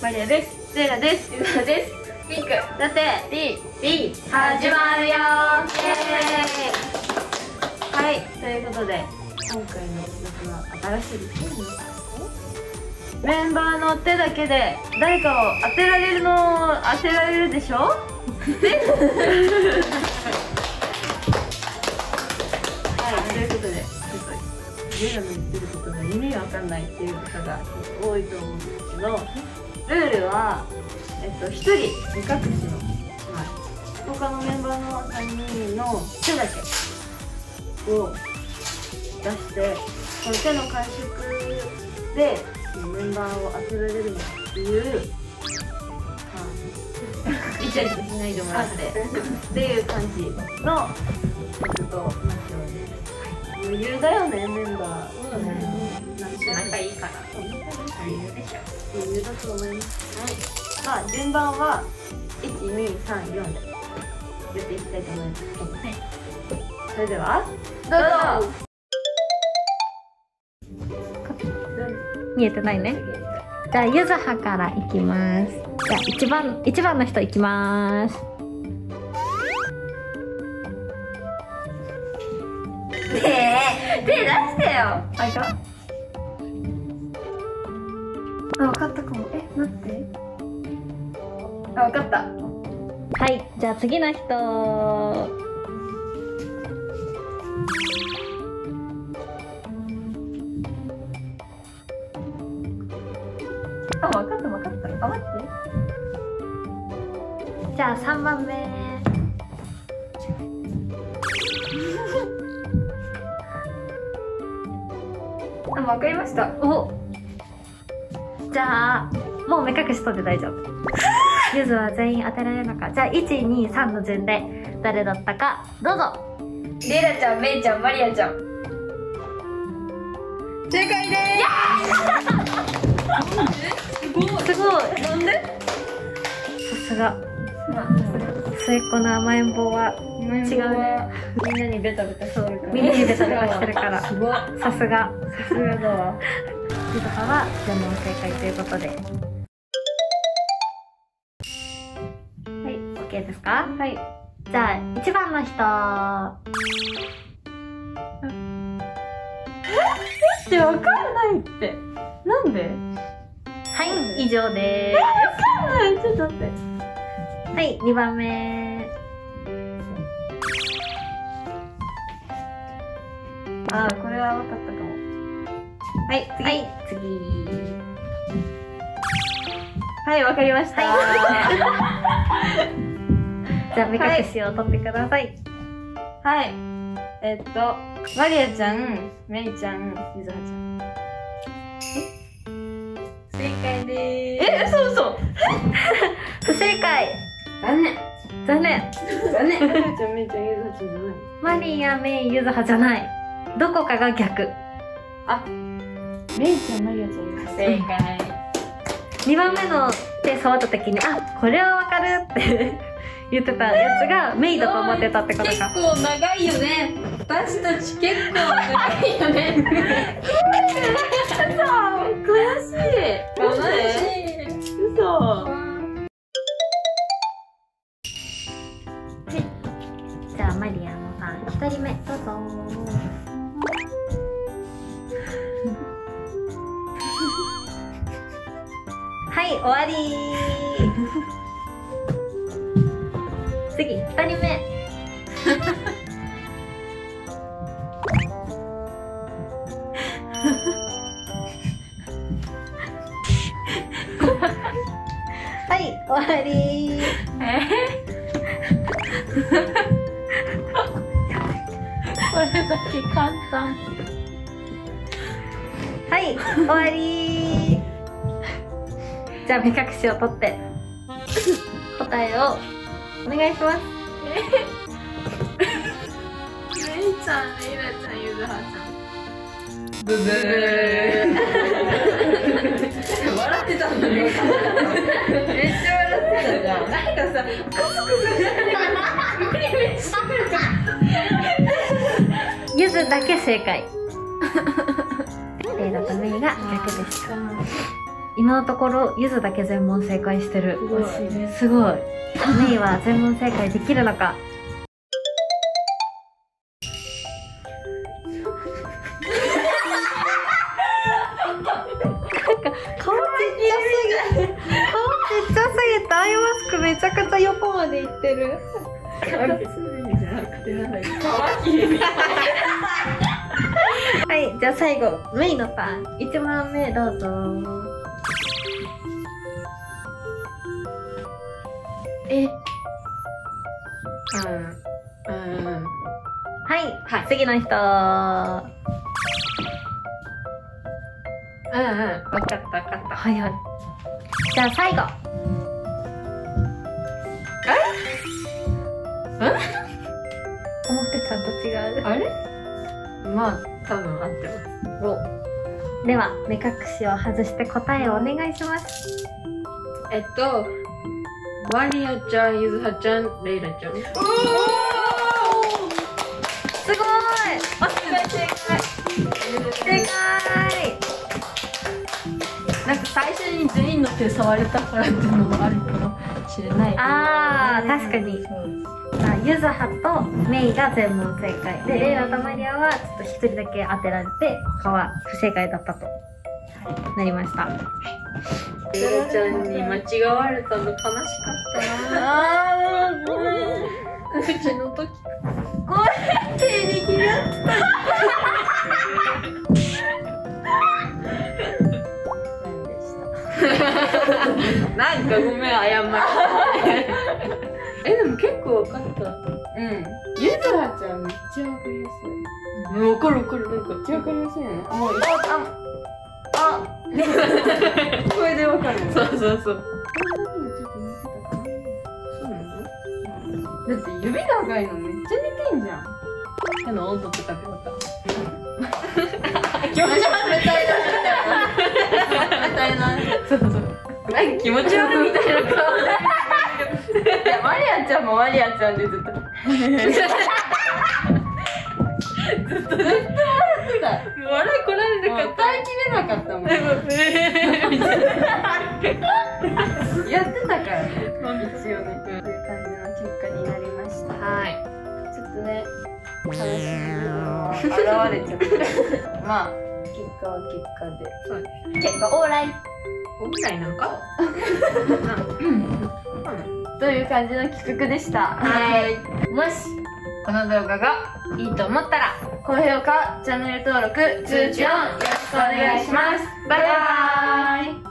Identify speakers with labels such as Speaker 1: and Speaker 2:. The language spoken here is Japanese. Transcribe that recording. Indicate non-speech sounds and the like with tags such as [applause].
Speaker 1: マリアです。
Speaker 2: セイラです
Speaker 1: ゆずはです
Speaker 2: ピンク
Speaker 1: だって
Speaker 2: D
Speaker 1: B
Speaker 2: 始まるよ
Speaker 1: イエーイはいということで今回の企画は新しいですねメンバーの手だけで誰かを当てられるの当てられるでしょはいということでちょっと自分らの言ってることが意味わかんないっていう方が多いと思うんですけどルールはえっと1人目隠しの、はい、他のメンバーの3人の手だけを出してその手の感触でメンバーを当てられるのっていう、
Speaker 2: イチャイチャしないでもらって
Speaker 1: っていう感じの曲となっております余裕だよねメンバー
Speaker 2: そうだね。
Speaker 1: なんて
Speaker 2: 仲い。い。から余裕でしょ
Speaker 1: 余裕だと思い。ますまあ順番は1234でやってい。きたい。と思い。ます
Speaker 2: はい。
Speaker 1: それでは
Speaker 2: どうぞ
Speaker 3: 見えてない。ねじゃあゆずはからい。きますじゃあ一番一番の人い。きます
Speaker 2: 手手出してよ
Speaker 1: あい。たあ分かったかも。え待って。あ分かった。
Speaker 3: はいじゃあ次の人。
Speaker 1: あ分かった分かった。あ待って。
Speaker 3: じゃあ3番目。[laughs]
Speaker 1: あ分かりました。
Speaker 3: おじゃあもう目隠し取って大丈夫。[laughs] ゆずは全員当てられるのか。じゃあ123の順で誰だったか。どうぞ。
Speaker 2: レイラちゃんメイちゃんマリアちゃん。正解です。
Speaker 3: すごい。
Speaker 2: なんで？
Speaker 3: さすが。末っ子の甘えん坊は
Speaker 2: 違
Speaker 3: うね。
Speaker 2: みんなにベタベタしてるから。
Speaker 3: みんなにベタベタしてるから。
Speaker 2: すごい
Speaker 3: さすが。
Speaker 2: さすがだわ
Speaker 3: ゆずはは全問正解ということで。はい OK ですか？
Speaker 1: はい。
Speaker 3: じゃあ1番の人。
Speaker 1: って分かんないってなんで
Speaker 3: はい以上で
Speaker 1: はいちょっと待って
Speaker 3: すはい2番目
Speaker 1: あーこれは分かったはい次。
Speaker 3: はい次。
Speaker 1: はい分かりました。[laughs]
Speaker 3: じゃあ目隠しを取ってください。
Speaker 1: はい。えっとマリアちゃんメイちゃんゆずはちゃん。
Speaker 2: 正解で
Speaker 1: え嘘嘘。[laughs]
Speaker 3: 不正解。
Speaker 2: 残念。
Speaker 3: 残念。
Speaker 2: 残念。[laughs]
Speaker 1: マリアちゃんメイちゃんゆずはちゃん。じゃない
Speaker 3: マリアメイユズハじゃない。どこかが逆
Speaker 1: メイちゃんマリアちゃんゆずはちゃん
Speaker 2: 正解。
Speaker 3: 2番目の手触った時にあこれはわかるって言ってたやつがメイだと思ってたってことか。
Speaker 2: 結構長いよね。私たち結構長いよね。[laughs]
Speaker 1: 悔しい。
Speaker 2: 悲しい
Speaker 1: 嘘
Speaker 3: じゃあマリアのさん1人目どうぞはい終わり。次2人目。はい終わり。[laughs]
Speaker 1: これだけ簡単。
Speaker 3: はい終わりじゃあ目隠しを取って。答えをお願いします。
Speaker 1: メイちゃんレイラちゃんゆずはちゃん
Speaker 2: ブブー笑ってたんだねめっちゃ笑ってたじゃんなんかさ
Speaker 3: ゆずだけ正解。レイラとメイが逆でした今のところゆずだけ全問正解してる。
Speaker 4: ごい。
Speaker 3: すごい。メイは全問正解できるのか。なんか顔めっちゃすぎて顔めっちゃすぎてアイマスクめちゃくちゃ横までいってる。はいじゃあ最後メイのターン。1問目どうぞ
Speaker 2: え。うん。うん。
Speaker 3: はい、
Speaker 2: はい。
Speaker 3: 次の人。
Speaker 2: うんうん。分かった分かった。
Speaker 3: 早い。じゃあ最後。思ってたんと違う。
Speaker 2: あれ？まあ多分合ってます。
Speaker 3: では目隠しを外して答えをお願いします。
Speaker 2: えっとマリアちゃんゆずはちゃんレイラちゃん。
Speaker 3: すごい。
Speaker 2: あ正解正解。
Speaker 3: 正解。
Speaker 2: なんか最初に全員の手触れたからっていうのもあるかもしれない。
Speaker 3: あー確かに。あゆずはとメイが全問正解。でレイラとマリアはちょっと一人だけ当てられて他は不正解だったとなりました。
Speaker 2: レイラちゃんに間違われたの悲しかったな。あーごめん。うちの時ごめん手に切らなんかごめん謝る。えでも結構分かった。
Speaker 1: うん。ゆずはちゃんめっちゃわかりやすい。
Speaker 2: うん分かる分かる。なんか
Speaker 1: めっちゃわかりやすいね。もう、
Speaker 3: あ
Speaker 1: これでわかる。
Speaker 2: そうそうそう
Speaker 1: だって指長いのめっちゃ似てんじゃん。
Speaker 2: 手の温度っ
Speaker 1: 気持ち悪いみたいな。
Speaker 2: そうそうなんか気持ち悪いみたいな顔
Speaker 1: いや、マリアちゃんもマリアちゃんでずっと。[laughs] [laughs] ずっと笑ってた。
Speaker 2: 笑いこられなかっ
Speaker 1: 耐えきれなかったもん。
Speaker 2: た
Speaker 1: やってたからね。一応ね。
Speaker 2: うん
Speaker 1: という感じの結果になりました。
Speaker 2: はい
Speaker 1: ちょっとね、悲しい部分も現れちゃって。まあ、結果は結果で。
Speaker 2: そう
Speaker 1: 結果オーライ
Speaker 2: おぐらいなんか？
Speaker 1: という感じの企画でした？はい。もし、この動画がいいと思ったら、高評価、チャンネル登録、通知オンよろしくお願いします。バイバーイ